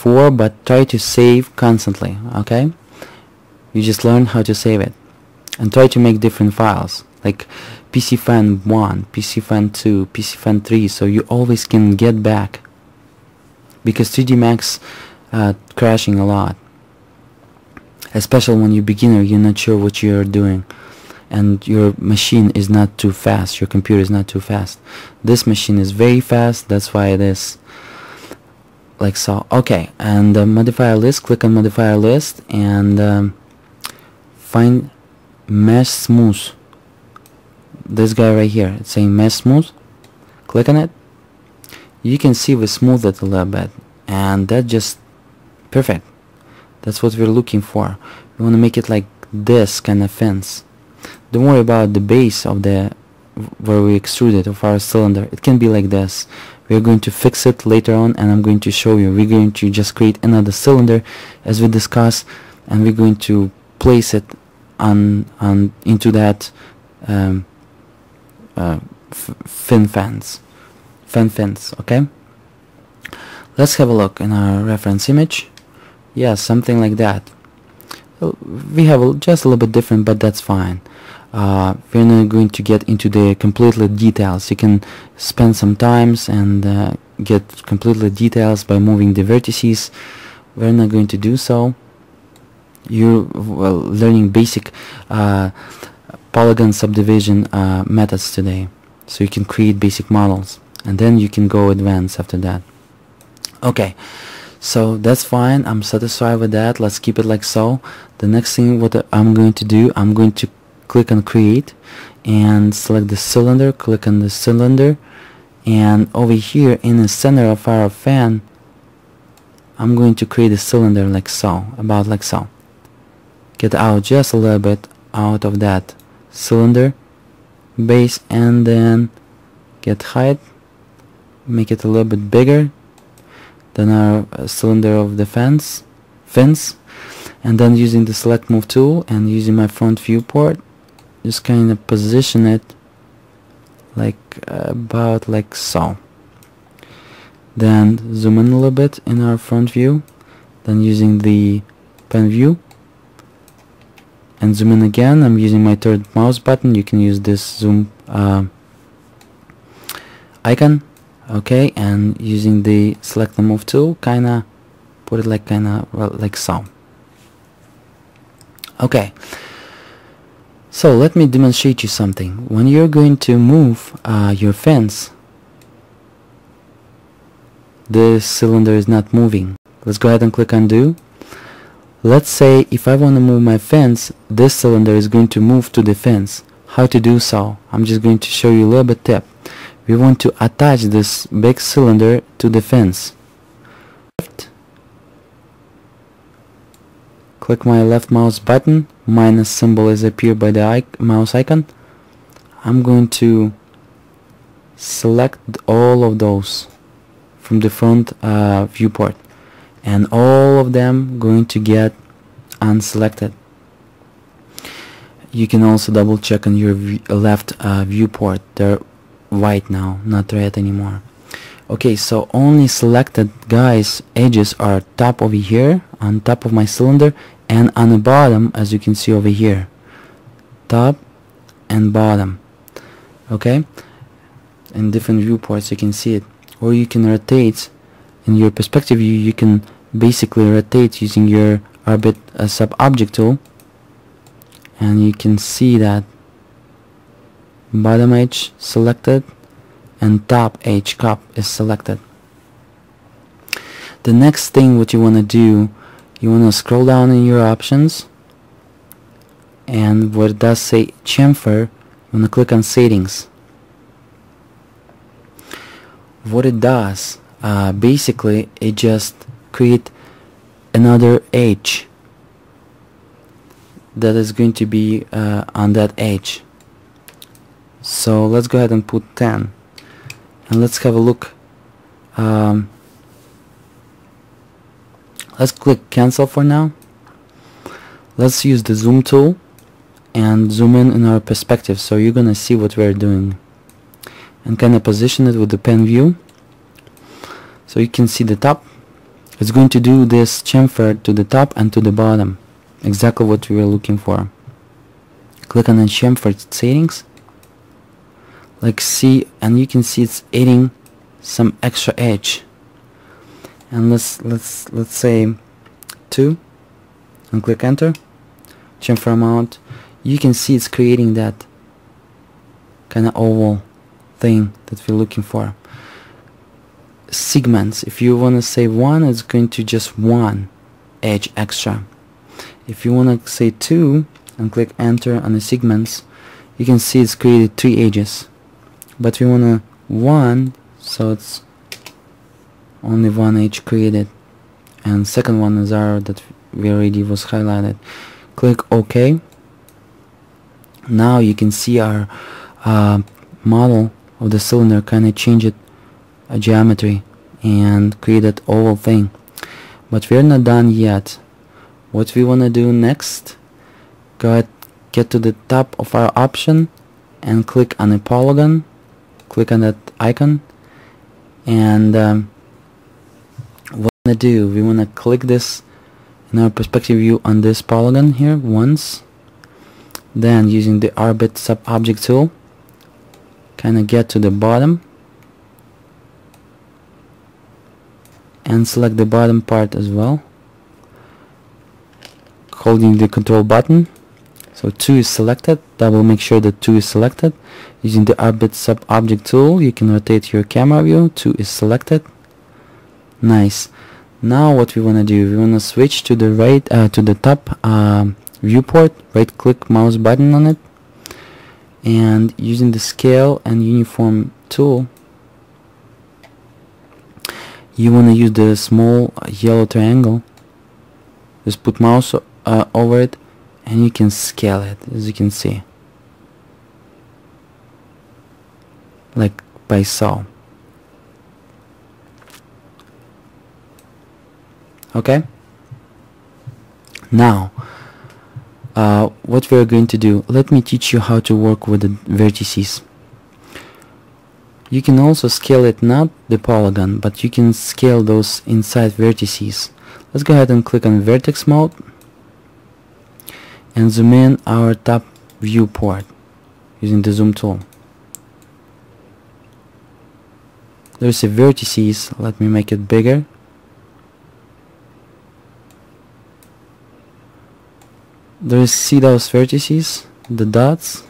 before but try to save constantly okay? You just learn how to save it. And try to make different files like pcfan 1 pcfan 2 pcfan 3 so you always can get back. Because 3d max uh, crashing a lot. Especially when you're beginner you're not sure what you're doing. And your machine is not too fast your computer is not too fast. This machine is very fast that's why it is like so okay and uh, modifier list click on modifier list and um, find mesh smooth. This guy right here it's saying mesh smooth. Click on it. You can see we smooth it a little bit and that just perfect. That's what we're looking for. We want to make it like this kind of fence. Don't worry about the base of the where we extrude it of our cylinder. It can be like this we're going to fix it later on and I'm going to show you. We're going to just create another cylinder as we discussed and we're going to place it on on into that um, uh, fin fans fin fence okay? Let's have a look in our reference image. Yeah something like that. We have just a little bit different but that's fine uh, we're not going to get into the completely details. You can spend some times and uh, get completely details by moving the vertices. We're not going to do so. You're well learning basic uh, polygon subdivision uh, methods today. So you can create basic models and then you can go advanced after that. Okay. So that's fine. I'm satisfied with that. Let's keep it like so. The next thing what I'm going to do I'm going to click on create and select the cylinder click on the cylinder and over here in the center of our fan I'm going to create a cylinder like so about like so. Get out just a little bit out of that cylinder base and then get height make it a little bit bigger than our uh, cylinder of the fence fence and then using the select move tool and using my front viewport just kind of position it like about like so. Then zoom in a little bit in our front view then using the pan view. And zoom in again I'm using my third mouse button you can use this zoom uh, icon okay and using the select and move tool kinda put it like kinda well, like so. Okay so let me demonstrate you something. When you're going to move uh, your fence, this cylinder is not moving. Let's go ahead and click undo. Let's say if I want to move my fence, this cylinder is going to move to the fence. How to do so? I'm just going to show you a little bit tip. We want to attach this big cylinder to the fence. click my left mouse button minus symbol is appeared by the mouse icon. I'm going to select all of those from the front uh, viewport. And all of them going to get unselected. You can also double check on your left uh, viewport. They're white now not red anymore. Okay so only selected guys edges are top over here on top of my cylinder and on the bottom as you can see over here. Top and bottom. Okay? In different viewports you can see it. Or you can rotate in your perspective view you can basically rotate using your orbit uh, sub object tool. And you can see that bottom edge selected and top edge cup is selected. The next thing what you want to do you want to scroll down in your options? And where it does say chamfer you want to click on settings. What it does uh, basically it just create another edge that is going to be uh, on that edge. So let's go ahead and put 10 and let's have a look um, let's click cancel for now. Let's use the zoom tool and zoom in in our perspective. So you're gonna see what we're doing and kind of position it with the pan view. So you can see the top. It's going to do this chamfer to the top and to the bottom. Exactly what we were looking for. Click on the chamfer settings. Like see and you can see it's adding some extra edge and let's let's let's say 2 and click enter. Change chamfer amount you can see it's creating that kind of oval thing that we're looking for. Segments. If you want to say one it's going to just one edge extra. If you want to say two and click enter on the segments you can see it's created three edges. But we want to one so it's only one edge created and second one is our that we already was highlighted. Click OK. Now you can see our uh, model of the cylinder kind of changed it a geometry and created oval thing. But we're not done yet. What we want to do next go ahead get to the top of our option and click on a polygon click on that icon and um, to do we want to click this in our perspective view on this polygon here once then using the orbit sub object tool kind of get to the bottom and select the bottom part as well holding the control button. So 2 is selected double make sure that 2 is selected. Using the orbit sub object tool you can rotate your camera view 2 is selected. Nice now what we want to do we want to switch to the right uh, to the top uh, viewport right click mouse button on it and using the scale and uniform tool you want to use the small yellow triangle. Just put mouse uh, over it and you can scale it as you can see. Like by so okay? Now uh, what we're going to do let me teach you how to work with the vertices. You can also scale it not the polygon but you can scale those inside vertices. Let's go ahead and click on vertex mode and zoom in our top viewport using the zoom tool. There's a vertices. Let me make it bigger there's see those vertices? The dots?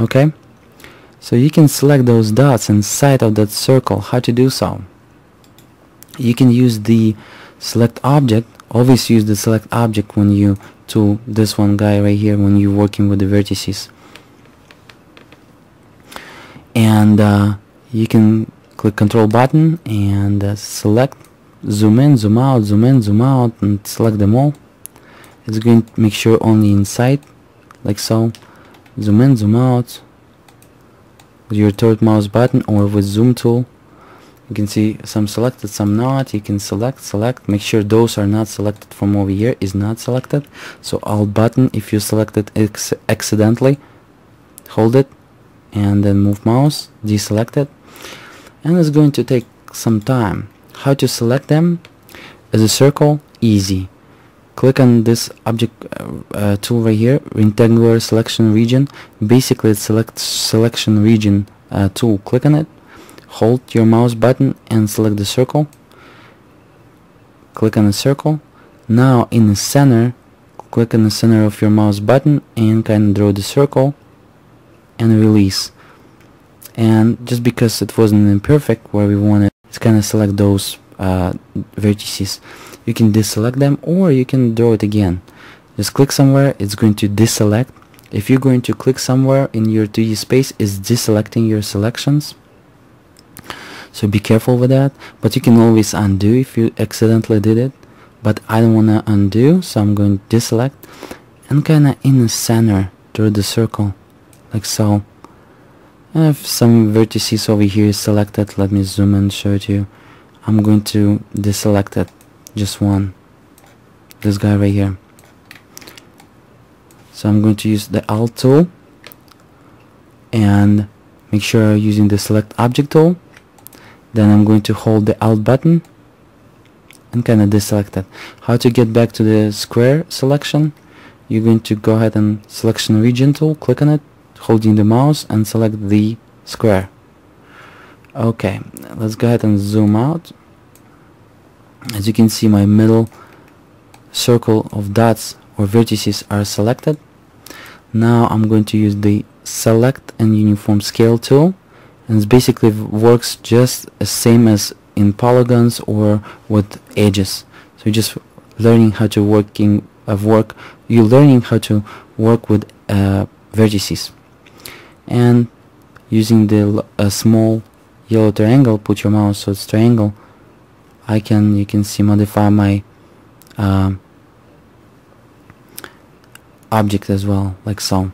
Okay. So you can select those dots inside of that circle. How to do so? You can use the select object. Always use the select object when you to this one guy right here when you're working with the vertices. And uh, you can click control button and uh, select zoom in zoom out zoom in zoom out and select them all. It's going to make sure only inside like so. Zoom in zoom out. With your third mouse button or with zoom tool. You can see some selected some not. You can select select. Make sure those are not selected from over here is not selected. So alt button if you select it accidentally hold it and then move mouse deselect it. And it's going to take some time how to select them as a circle easy. Click on this object uh, uh, tool right here rectangular selection region. Basically it's select selection region uh, tool. Click on it hold your mouse button and select the circle. Click on the circle. Now in the center click on the center of your mouse button and kind of draw the circle and release. And just because it wasn't imperfect where we wanted kind of select those uh, vertices. You can deselect them or you can draw it again. Just click somewhere it's going to deselect. If you're going to click somewhere in your 2D space it's deselecting your selections. So be careful with that but you can always undo if you accidentally did it. But I don't want to undo so I'm going to deselect and kinda in the center draw the circle like so I have some vertices over here selected. Let me zoom and show it to you. I'm going to deselect it. Just one. This guy right here. So I'm going to use the alt tool and make sure I'm using the select object tool. Then I'm going to hold the alt button and kind of deselect it. How to get back to the square selection? You're going to go ahead and selection region tool click on it holding the mouse and select the square. Okay let's go ahead and zoom out. As you can see my middle circle of dots or vertices are selected. Now I'm going to use the select and uniform scale tool and it basically works just the same as in polygons or with edges. So you're just learning how to working of work you're learning how to work with uh, vertices and using the uh, small yellow triangle put your mouse so it's triangle I can you can see modify my um, object as well like so.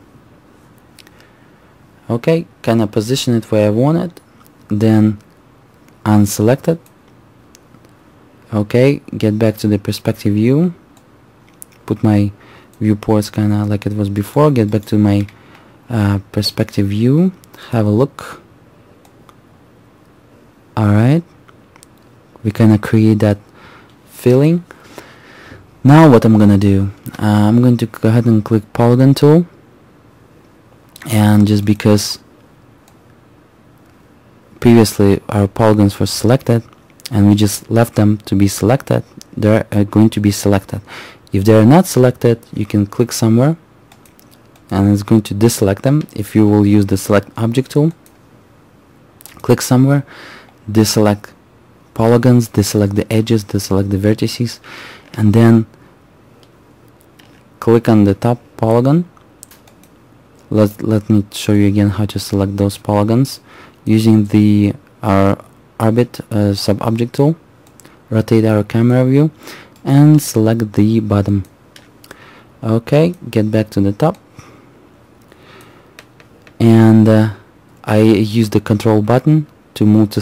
Okay kind of position it where I want it then unselect it. Okay get back to the perspective view. Put my viewports kind of like it was before get back to my uh, perspective view. Have a look. Alright we of create that filling now what I'm gonna do uh, I'm going to go ahead and click polygon tool. And just because previously our polygons were selected and we just left them to be selected they're uh, going to be selected. If they are not selected you can click somewhere and it's going to deselect them. If you will use the select object tool click somewhere deselect polygons deselect the edges deselect the vertices and then click on the top polygon. Let, let me show you again how to select those polygons using the our orbit uh, sub-object tool. Rotate our camera view and select the bottom. Okay get back to the top and uh, I use the control button to move to